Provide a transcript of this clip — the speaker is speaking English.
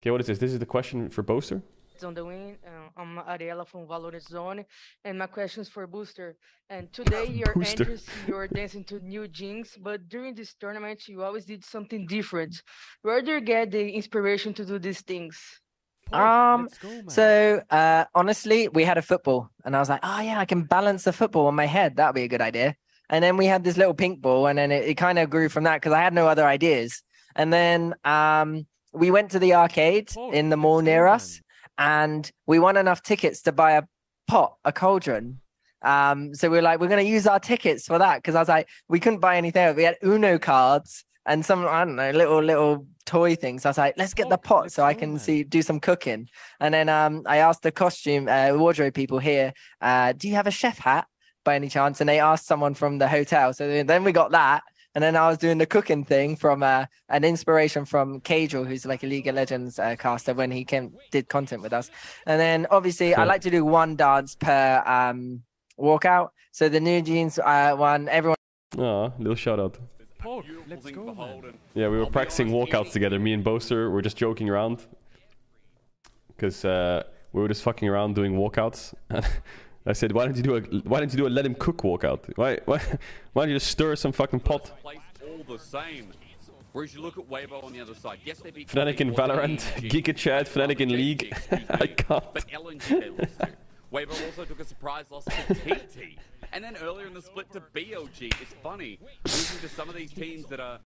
Okay, what is this? This is the question for Boaster? It's on the win. Uh, I'm Ariela from Valorant Zone, and my question is for Boaster. And today you're Boaster. you're dancing to NewJeans, but during this tournament you always did something different. Where do you get the inspiration to do these things? Um, So uh, honestly, we had a football, and I was like, "Oh yeah, I can balance the football on my head. That'd be a good idea." And then we had this little pink ball, and then it, it kind of grew from that because I had no other ideas. And then um, we went to the arcade in the mall near us, and we won enough tickets to buy a pot, a cauldron. Um, so we are like, we're going to use our tickets for that because I was like, we couldn't buy anything. We had Uno cards and some, I don't know, little little toy things. I was like, let's get the pot so I can see do some cooking. And then um, I asked the costume uh, wardrobe people here, uh, do you have a chef hat by any chance? And they asked someone from the hotel. So then we got that. And then I was doing the cooking thing from uh, an inspiration from Caedrel, who's like a League of Legends uh, caster when he came did content with us. And then obviously I like to do one dance per um, walkout. So the new jeans uh, one, everyone. Aw, little shout out. Let's go, man. Yeah, we were practicing walkouts together. Me and Boaster were just joking around. Because uh, we were just fucking around doing walkouts. I said, why don't you do a why don't you do a let him cook walkout? Why why why don't you just stir some fucking pot? All the same. Whereas you look at Weibo on the other side. Yes, they beat Fnatic in Valorant, Gigachad, Fnatic in League. I can't. But LNG lost to. Weibo also took a surprise loss to TT. And then earlier in the split to BLG. It's funny, losing to some of these teams that are